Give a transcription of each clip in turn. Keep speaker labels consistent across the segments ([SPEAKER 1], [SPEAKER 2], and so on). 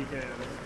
[SPEAKER 1] weekend.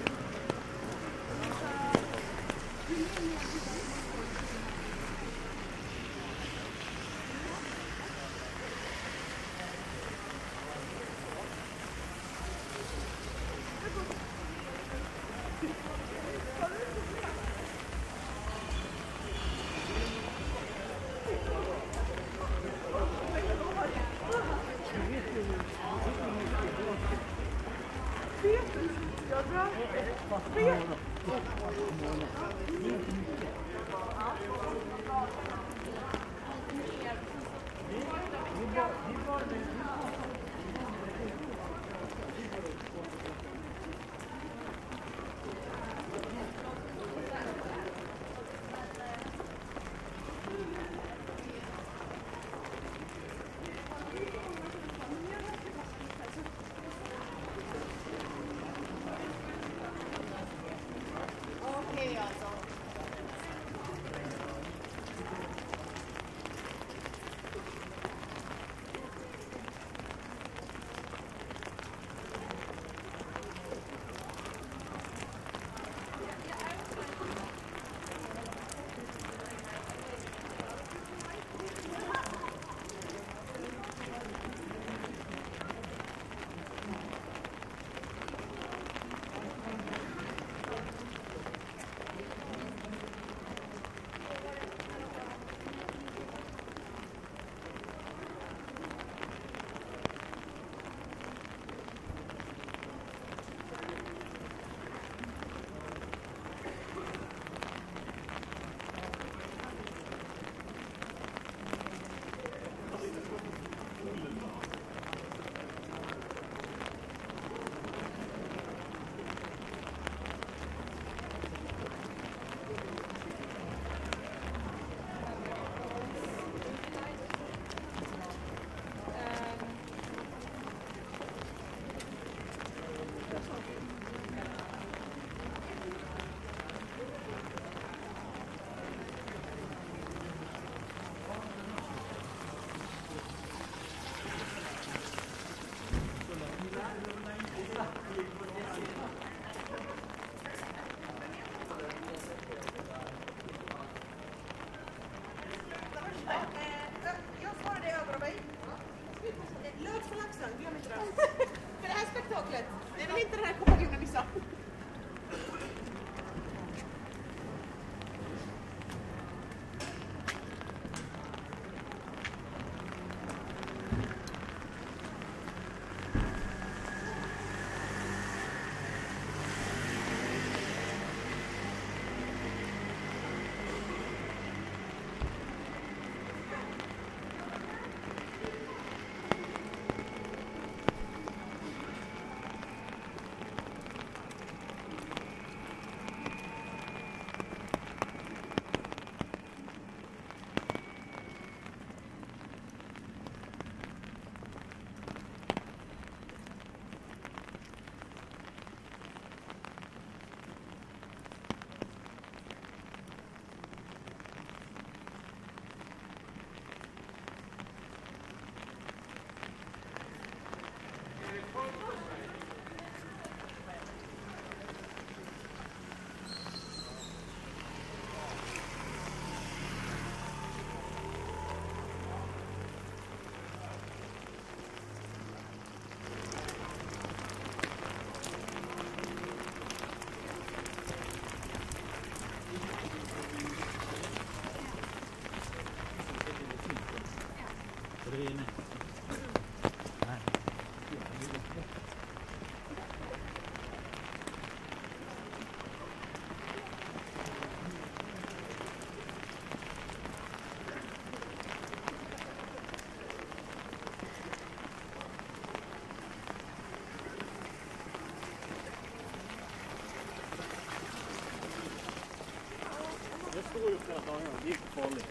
[SPEAKER 1] Det
[SPEAKER 2] står ju flera dagar, Det är farligt.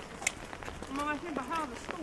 [SPEAKER 3] Om man verkligen behöver stå.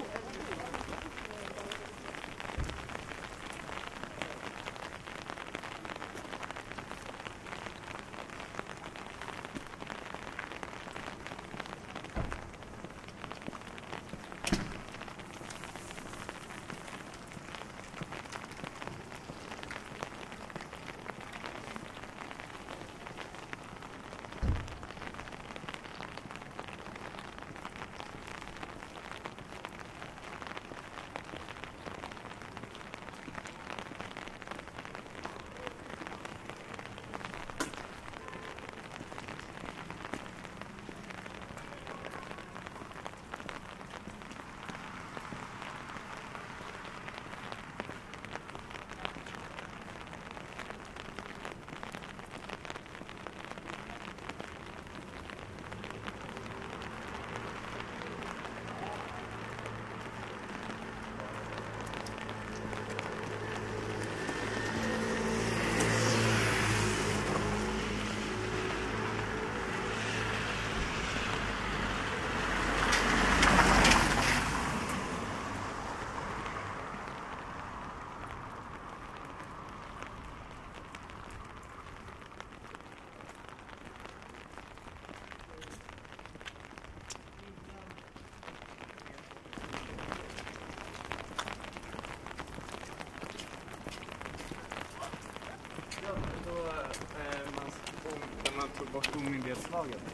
[SPEAKER 1] smell.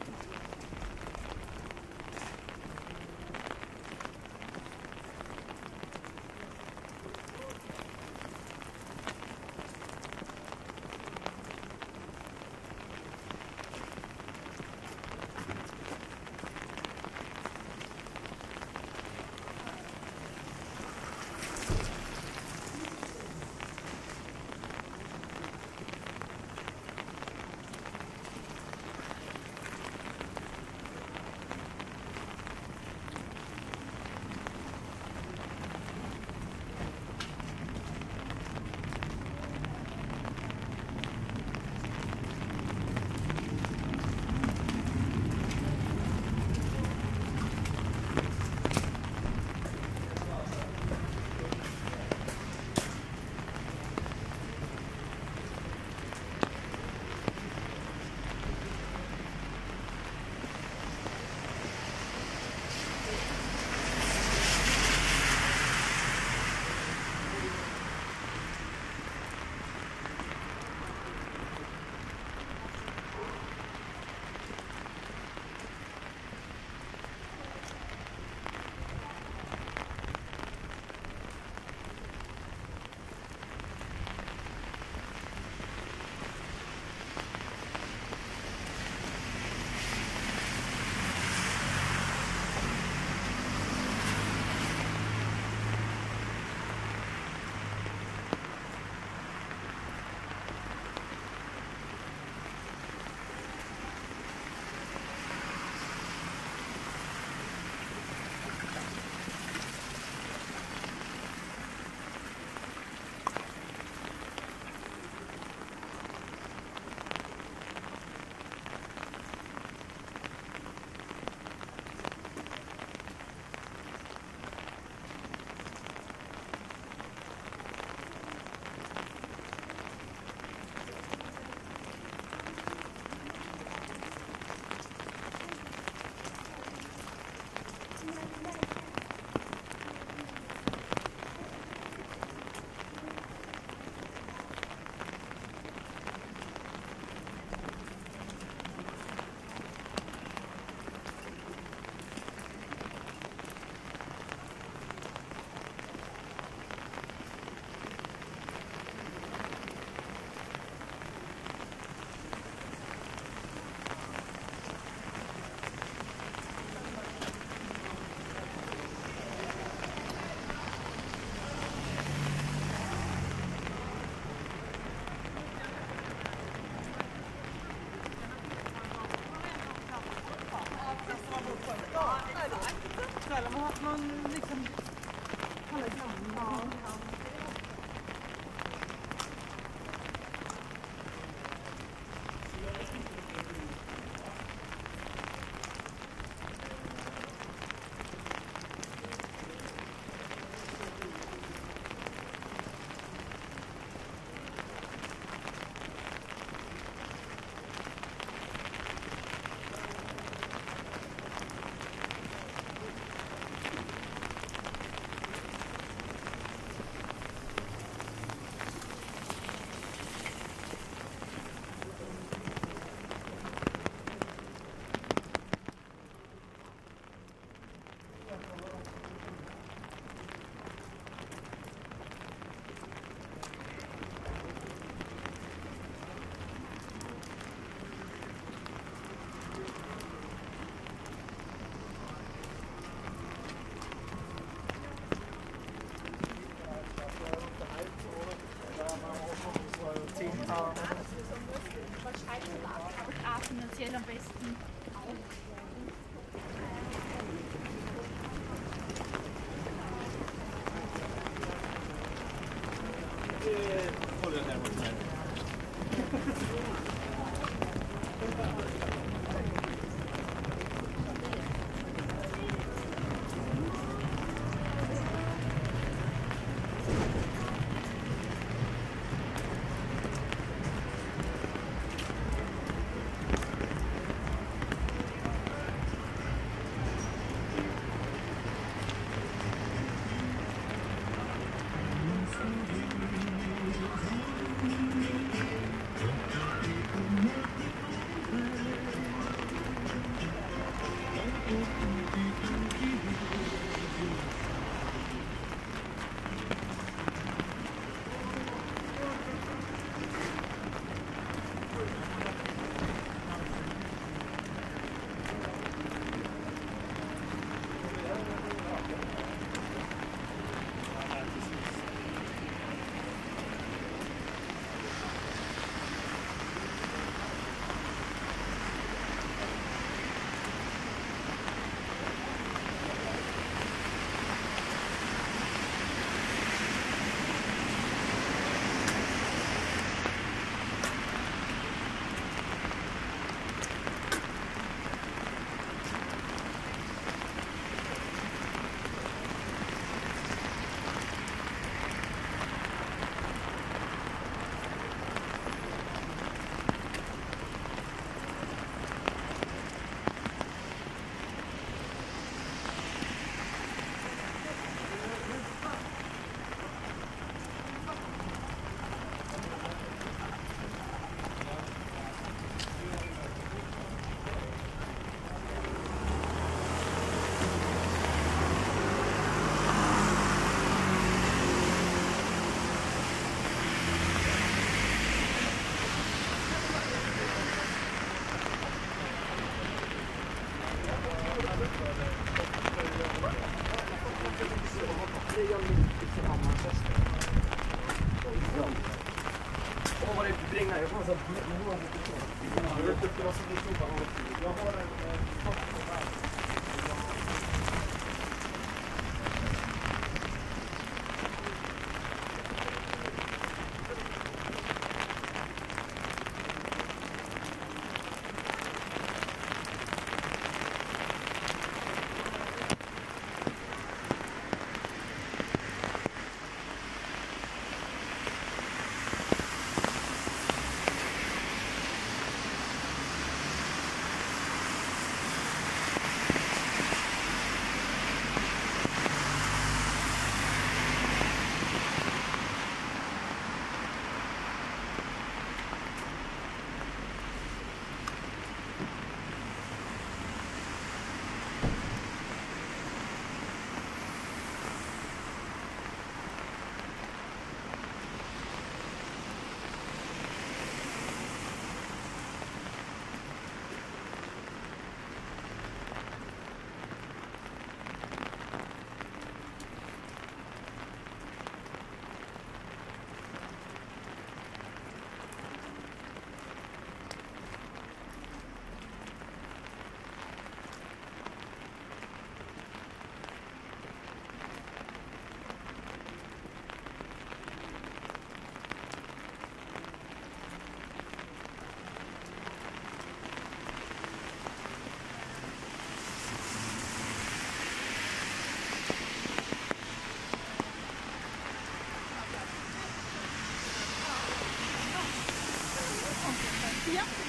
[SPEAKER 1] bien.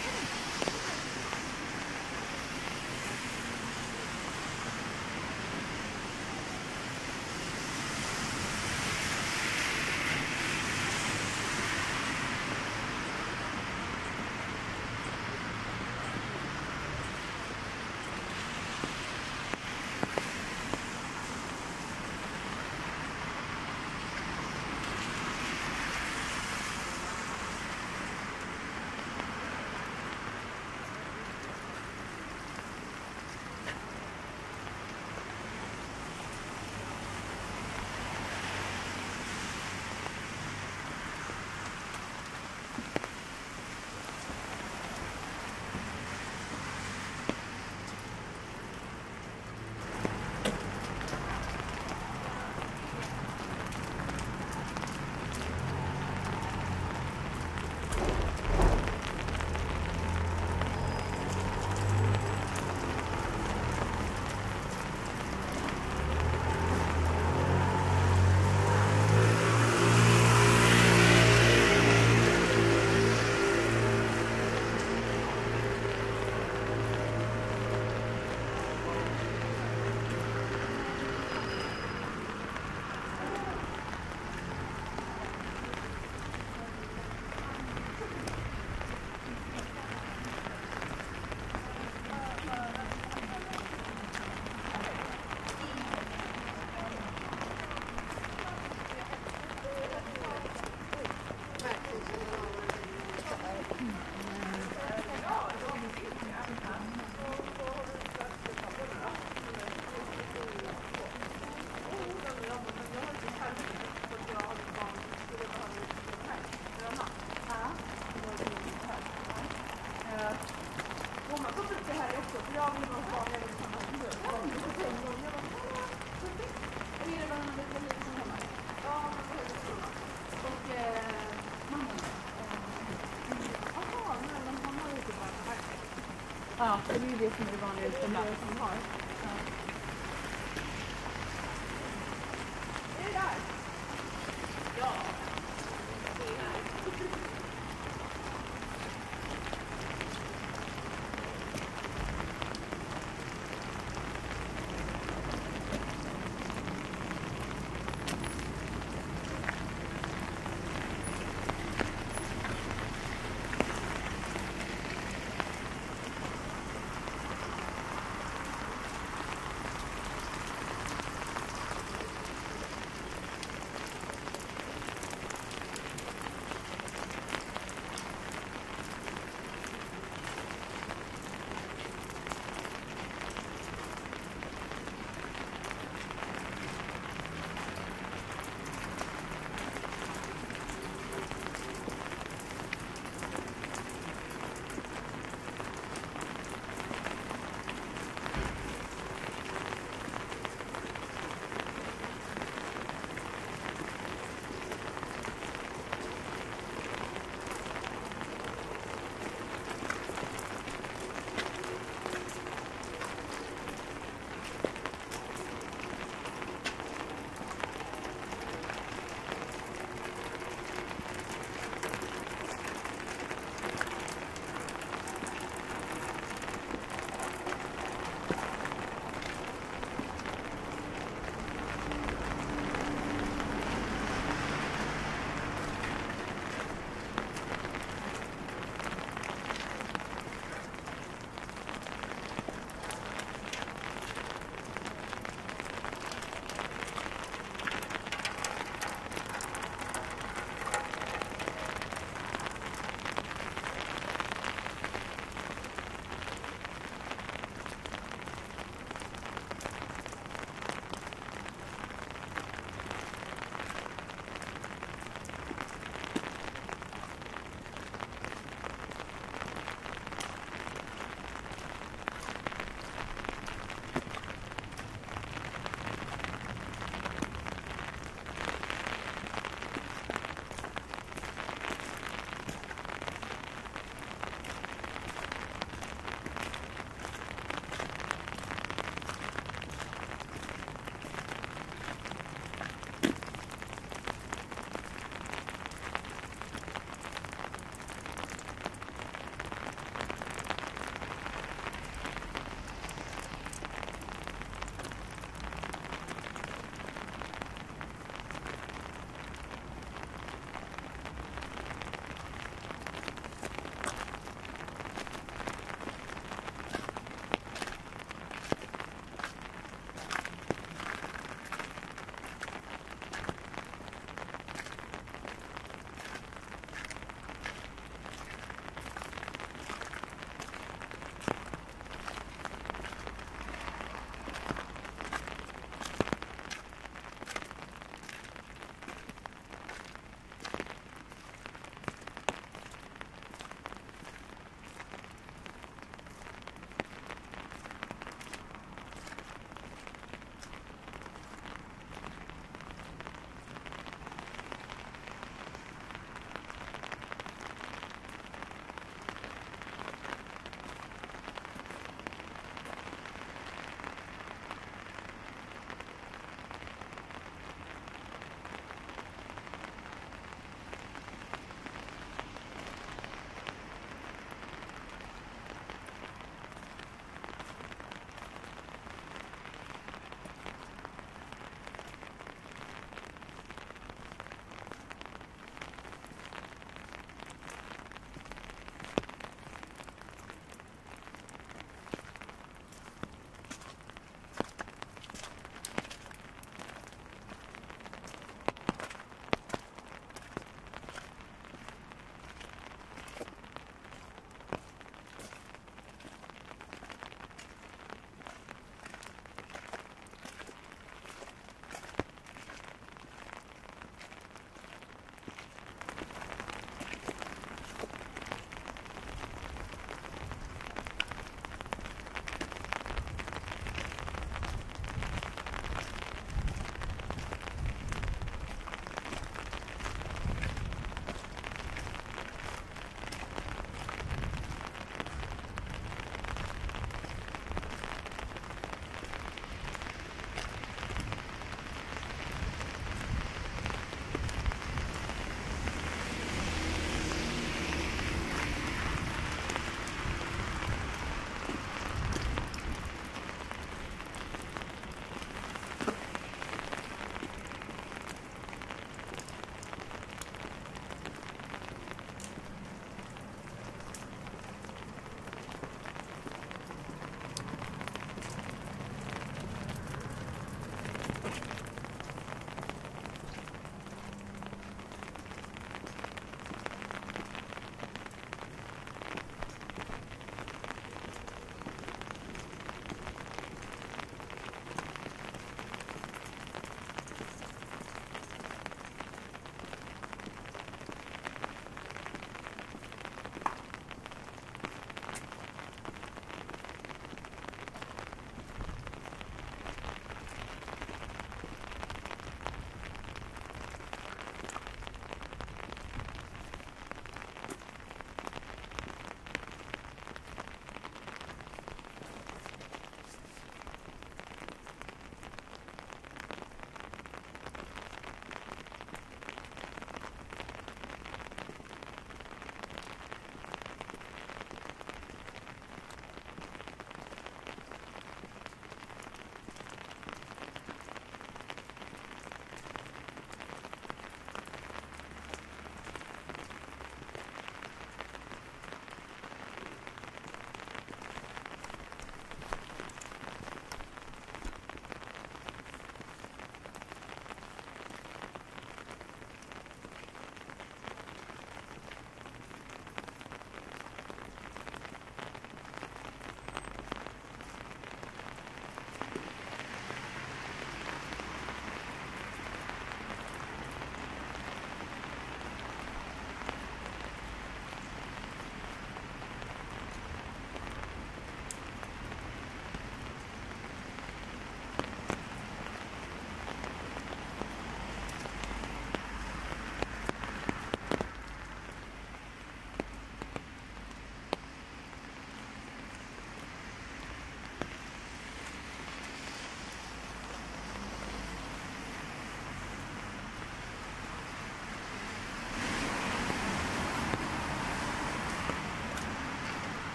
[SPEAKER 3] Ja, det är ju det
[SPEAKER 1] som är det vanligaste
[SPEAKER 3] med som har.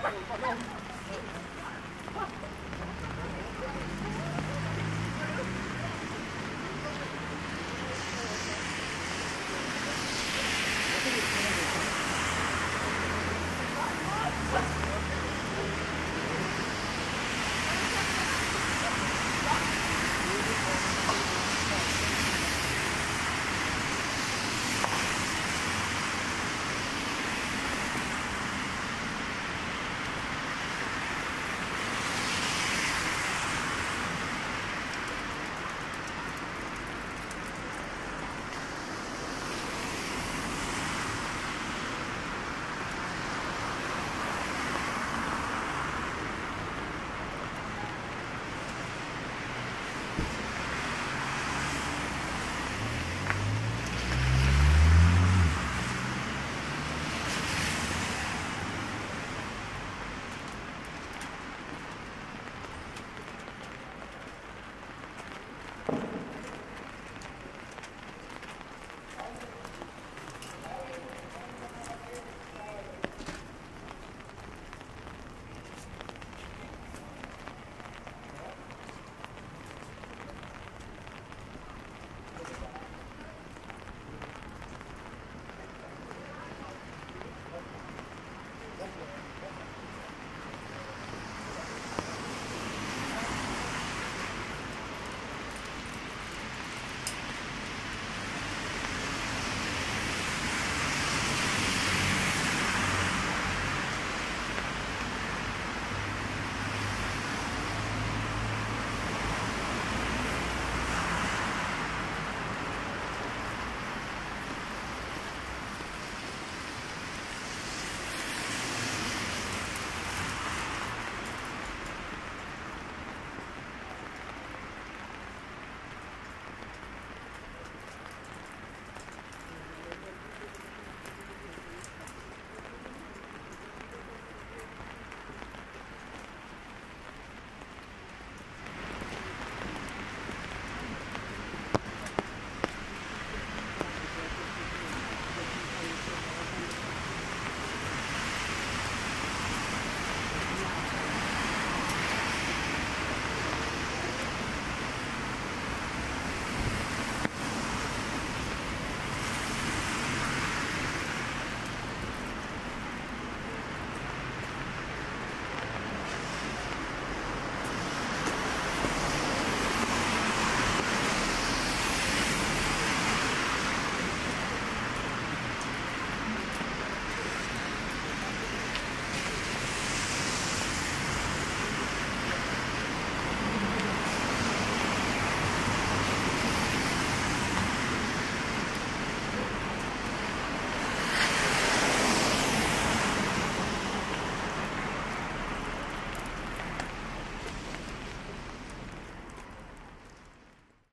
[SPEAKER 3] Thank
[SPEAKER 1] you.